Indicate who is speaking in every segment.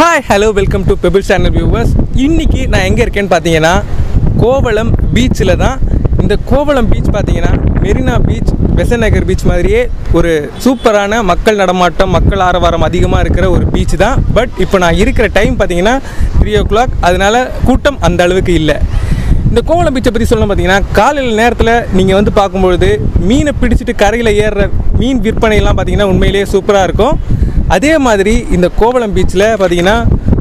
Speaker 1: Hi hello welcome to pebble channel viewers இன்னைக்கு நான் எங்கே இருக்கேன்னு பார்த்தீங்கன்னா கோவளம் பீச்சில் தான். இந்த கோவளம் பீச் பார்த்தீங்கன்னா மெரினா பீச் பெசநகர் பீச் மாதிரியே ஒரு சூப்பரான மக்கள் நடமாட்டம் மக்கள் ஆரவாரம் அதிகமாக இருக்கிற ஒரு பீச் தான். பட் இப்போ நான் இருக்கிற டைம் பார்த்தீங்கன்னா த்ரீ ஓ கிளாக் அதனால் கூட்டம் அந்த அளவுக்கு இல்லை. இந்த கோவளம் பீச்சை பற்றி சொல்லணும் பார்த்தீங்கன்னா காலையில் நேரத்தில் நீங்கள் வந்து பார்க்கும்பொழுது மீனை பிடிச்சிட்டு கரையில் ஏறுற மீன் விற்பனையெல்லாம் பார்த்தீங்கன்னா உண்மையிலேயே சூப்பராக இருக்கும். அதே மாதிரி இந்த கோவளம் பீச்சில் பார்த்தீங்கன்னா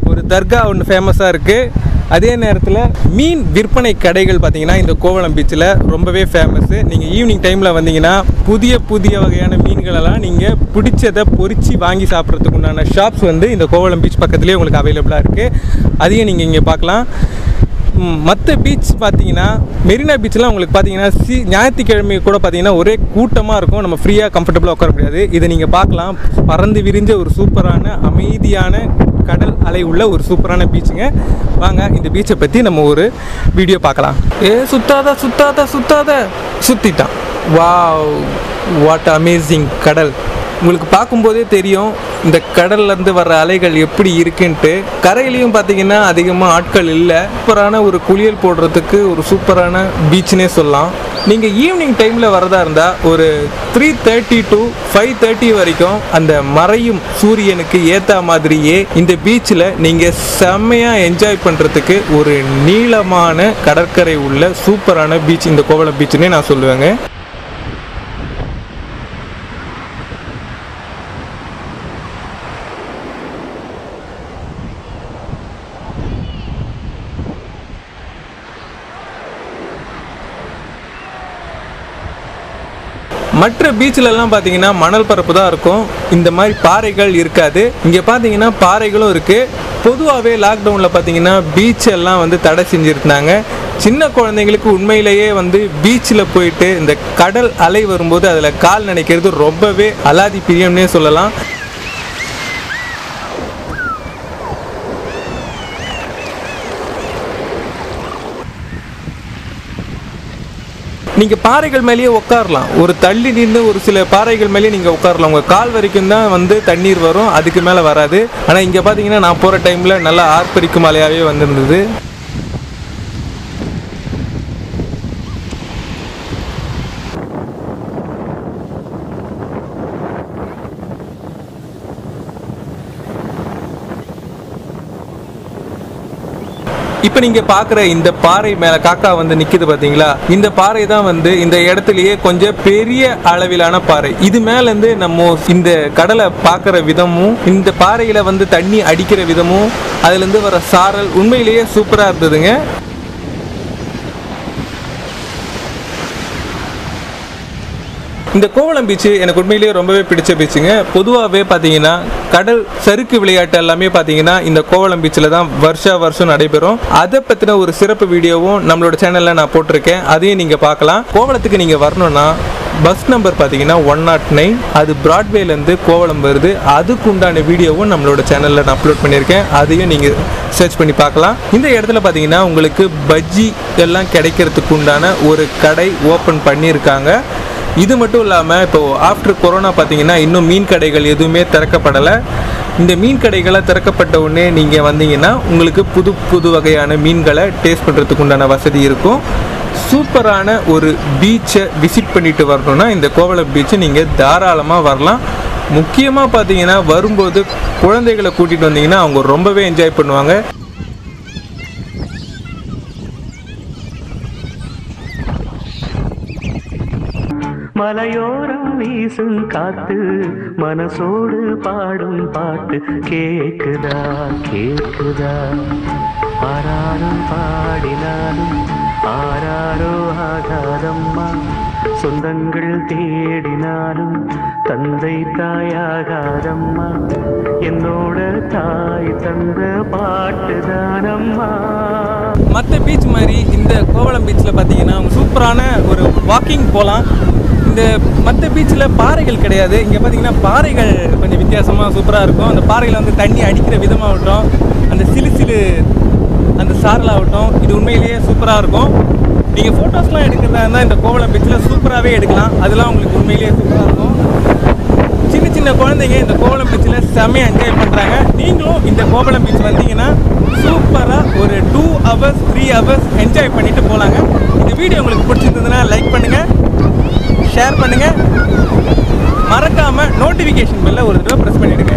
Speaker 1: ஒரு தர்கா ஒன்று ஃபேமஸாக இருக்குது அதே நேரத்தில் மீன் விற்பனை கடைகள் பார்த்திங்கன்னா இந்த கோவளம் பீச்சில் ரொம்பவே ஃபேமஸ்ஸு நீங்கள் ஈவினிங் டைமில் வந்தீங்கன்னா புதிய புதிய வகையான மீன்களெல்லாம் நீங்கள் பிடிச்சதை பொறிச்சு வாங்கி சாப்பிட்றதுக்கு உண்டான ஷாப்ஸ் வந்து இந்த கோவளம் பீச் பக்கத்துலேயே உங்களுக்கு அவைலபிளாக இருக்குது அதையும் நீங்கள் இங்கே பார்க்கலாம். மற்ற பீச் பார்த்தீங்கன்னா மெரினா பீச்லாம் உங்களுக்கு பார்த்தீங்கன்னா சி ஞாயிற்றுக்கிழமை கூட பார்த்தீங்கன்னா ஒரே கூட்டமாக இருக்கும். நம்ம ஃப்ரீயாக கம்ஃபர்டபுளாக உட்கார முடியாது. இதை நீங்கள் பார்க்கலாம். பறந்து விரிஞ்ச ஒரு சூப்பரான அமைதியான கடல் அலை உள்ள ஒரு சூப்பரான பீச்சுங்க வாங்க இந்த பீச்சை பற்றி நம்ம ஒரு வீடியோ பார்க்கலாம். ஏ சுத்தாத சுத்தாத சுத்தாத. சுத்திட்டான். வாவ் வாட் அமேசிங் கடல். உங்களுக்கு பார்க்கும்போதே தெரியும் இந்த கடல்லேருந்து வர்ற அலைகள் எப்படி இருக்குன்ட்டு கரையிலையும் பார்த்தீங்கன்னா அதிகமாக ஆட்கள் இல்லை. சூப்பரான ஒரு குளியல் போடுறதுக்கு ஒரு சூப்பரான பீச்னே சொல்லலாம். நீங்கள் ஈவினிங் டைமில் வரதா இருந்தால் ஒரு three thirty to five thirty வரைக்கும் அந்த மறையும் சூரியனுக்கு ஏற்ற மாதிரியே இந்த பீச்சில் நீங்கள் செம்மையாக என்ஜாய் பண்ணுறதுக்கு ஒரு நீளமான கடற்கரை உள்ள சூப்பரான பீச் இந்த கோவளம் பீச்சுன்னே நான் சொல்லுவேங்க. மற்ற பீச்சிலலாம் பார்த்தீங்கன்னா மணல் பரப்பு தான் இருக்கும். இந்த மாதிரி பாறைகள் இருக்காது. இங்கே பார்த்தீங்கன்னா பாறைகளும் இருக்குது பொதுவாகவே லாக்டவுனில் பார்த்தீங்கன்னா பீச் எல்லாம் வந்து தடை செஞ்சுருந்தாங்க. சின்ன குழந்தைங்களுக்கு உண்மையிலேயே வந்து பீச்சில் போயிட்டு இந்த கடல் அலை வரும்போது அதில் கால் நினைக்கிறது ரொம்பவே அலாதி பிரியம்னே சொல்லலாம். நீங்கள் பாறைகள் மேலேயே உட்காரலாம் ஒரு தள்ளி நின்று ஒரு சில பாறைகள் மேலேயே நீங்கள் உட்காரலாம் உங்கள் கால் வரைக்கும் தான் வந்து தண்ணீர் வரும். அதுக்கு மேலே வராது. ஆனால் இங்கே பார்த்தீங்கன்னா நான் போகிற டைமில் நல்லா ஆர்ப்பரிக்கும் மலையாகவே வந்திருந்தது. இப்போ நீங்கள் பார்க்குற இந்த பாறை மேலே காக்கா வந்து நிற்கிது பார்த்தீங்களா இந்த பாறை தான் வந்து இந்த இடத்துலயே கொஞ்சம் பெரிய அளவிலான பாறை. இது மேலேருந்து நம்ம இந்த கடலை பார்க்குற விதமும் இந்த பாறையில் வந்து தண்ணி அடிக்கிற விதமும் அதுலேருந்து வர சாரல் உண்மையிலேயே சூப்பராக இருந்ததுங்க. இந்த கோவளம் பீச்சு எனக்கு உண்மையிலேயே ரொம்பவே பிடிச்ச பீச்சுங்க பொதுவாகவே பார்த்தீங்கன்னா கடல் சறுக்கு விளையாட்டு எல்லாமே பார்த்தீங்கன்னா இந்த கோவளம் பீச்சில் தான் வருஷா வருஷம் நடைபெறும். அதை பற்றின ஒரு சிறப்பு வீடியோவும் நம்மளோட சேனலில் நான் போட்டிருக்கேன். அதையும் நீங்கள் பார்க்கலாம். கோவளத்துக்கு நீங்கள் வரணும்னா பஸ் நம்பர் பார்த்தீங்கன்னா ஒன் நாட் oh நைன் அது ப்ராட்வேலேருந்து கோவளம் வருது. அதுக்கு உண்டான வீடியோவும் நம்மளோட சேனலில் நான் அப்லோட் பண்ணியிருக்கேன். அதையும் நீங்கள் சர்ச் பண்ணி பார்க்கலாம். இந்த இடத்துல பார்த்தீங்கன்னா உங்களுக்கு பஜ்ஜி எல்லாம் கிடைக்கிறதுக்கு உண்டான ஒரு கடை ஓப்பன் பண்ணியிருக்காங்க. இது மட்டும் இல்லாமல் இப்போது ஆஃப்டர் கொரோனா பார்த்தீங்கன்னா இன்னும் மீன் கடைகள் எதுவுமே திறக்கப்படலை. இந்த மீன் கடைகளை திறக்கப்பட்ட உடனே நீங்கள் வந்தீங்கன்னா உங்களுக்கு புது புது வகையான மீன்களை டேஸ்ட் பண்ணுறதுக்கு உண்டான வசதி இருக்கும். சூப்பரான ஒரு பீச்சை விசிட் பண்ணிட்டு வரணும்னா இந்த கோவளம் பீச்சை நீங்கள் தாராளமாக வரலாம். முக்கியமாக பார்த்தீங்கன்னா வரும்போது குழந்தைகளை கூட்டிகிட்டு வந்தீங்கன்னா அவங்க ரொம்பவே என்ஜாய் பண்ணுவாங்க.
Speaker 2: மலையோரம் வீசும் காத்து மனசோடு பாடும் பாட்டு கேக்குதா கேக்குதா? ஆராரும் பாடினாலும் ஆராரோ ஆகாதம்மா. சொந்தங்கள் தேடினாலும் தந்தை தாயாகாதம்மா. என்னோட தாய் தந்த பாட்டுதானம்மா
Speaker 1: மற்ற பீச் மாதிரி இந்த கோவளம் பீச்சில் பார்த்தீங்கன்னா சூப்பரான ஒரு வாக்கிங் போகலாம் இந்த மற்ற பீச்சில் பாறைகள் கிடையாது. இங்கே பார்த்தீங்கன்னா பாறைகள் கொஞ்சம் வித்தியாசமாக சூப்பராக இருக்கும். அந்த பாறையில் வந்து தண்ணி அடிக்கிற விதமாகட்டும் அந்த சிலு சிலு அந்த சாரலாகட்டும் இது உண்மையிலேயே சூப்பராக இருக்கும். நீங்கள் ஃபோட்டோஸ்லாம் எடுக்கிறதா இருந்தால் இந்த கோவளம் பீச்சில் சூப்பராகவே எடுக்கலாம். அதெல்லாம் உங்களுக்கு உண்மையிலேயே சூப்பராக இருக்கும். சின்ன சின்ன குழந்தைங்க இந்த கோவளம் பீச்சில் செம்மையாக என்ஜாய் பண்ணுறாங்க நீங்களும் இந்த கோவளம் பீச் வந்தீங்கன்னா சூப்பராக ஒரு two hours three hours enjoy பண்ணிவிட்டு போகலாங்க இந்த வீடியோ உங்களுக்கு பிடிச்சிருந்ததுன்னா லைக் பண்ணுங்கள் ஷேர் பண்ணுங்கள் மறக்காமல் நோட்டிஃபிகேஷன் பெல்ல ஒரு தடவை ப்ரெஸ் பண்ணிவிடுங்க